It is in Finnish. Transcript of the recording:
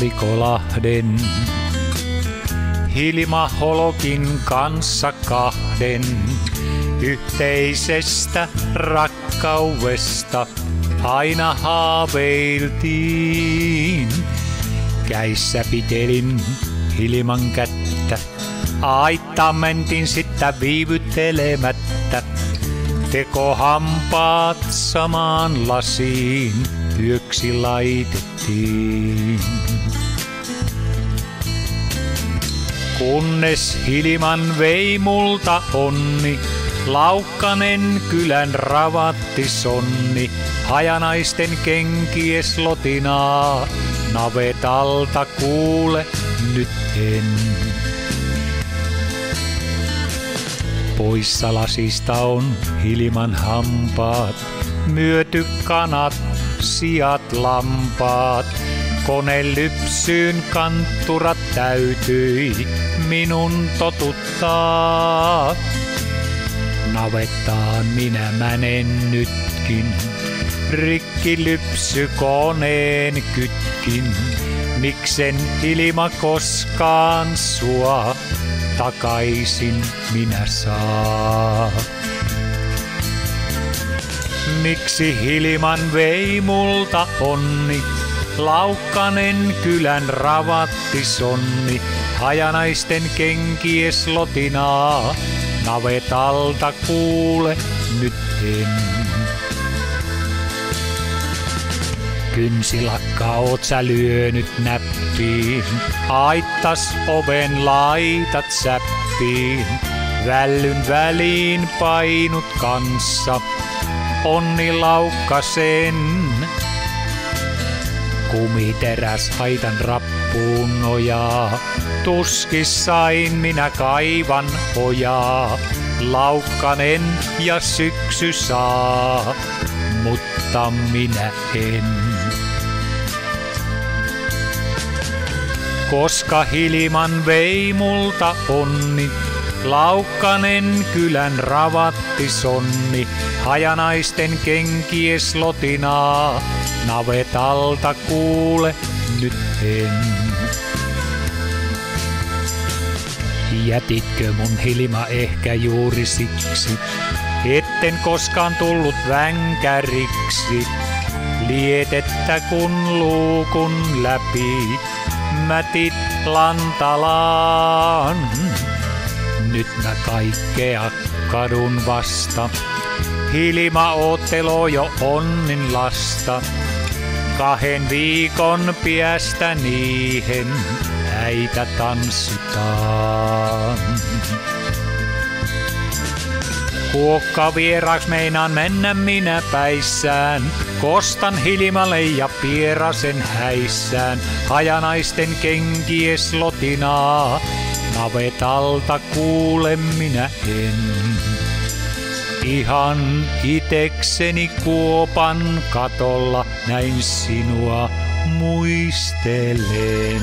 Likolahden. Hilma Holokin kanssa kahden yhteisestä rakkaudesta aina haaveiltiin. Käissä pitelin Hilman kättä, aitta mentin sitten viivyttelemättä. Tekohampaat samaan lasiin yöksi laitettiin. Kunnes Hilman vei multa onni, Laukkanen kylän ravatti sonni, hajanaisten kenkies lotinaa, navetalta kuule nyt en. Poissa lasista on Hilman hampaat, myöty kanat, sijat lampaat, Kone lypsyyn kantturat täytyi minun totuttaa. Navettaan minä mänen nytkin, rikki lypsy koneen kytkin. Miksen ilma koskaan sua takaisin minä saa. Miksi Hilman vei multa onni, Laukkanen kylän ravatti sonni, hajanaisten kenkies lotinaa, navetalta kuule nyt en. Kynsilakka oot sä lyönyt näppiin, aittas oven laitat säppiin, vällyn väliin painut kanssa, onni laukkasen Kumiteräs haitan rappuun nojaa, tuskissain minä kaivan ojaa. Laukkanen ja syksy saa, mutta minä en. Koska Hilman vei multa onni, Laukkanen kylän ravatti sonni, hajanaisten kenkies lotinaa, navetalta kuule nyt en. Jätitkö mun hilma ehkä juuri siksi, etten koskaan tullut vänkäriksi, lietettä kun luukun läpi mätit lantalaan. Nyt mä kaikkea kadun vasta. Hilma oottelo jo onnin lasta. Kahden viikon piestä niihin häitä tanssitaan. Kuokka vieraks meinaan mennä minä päissään. Kostan hilmalle ja pierasen häissään. Hajanaisten kenkies lotinaa. Navetalta kuule minä en. Ihan itekseni kuopan katolla näin sinua muistelen.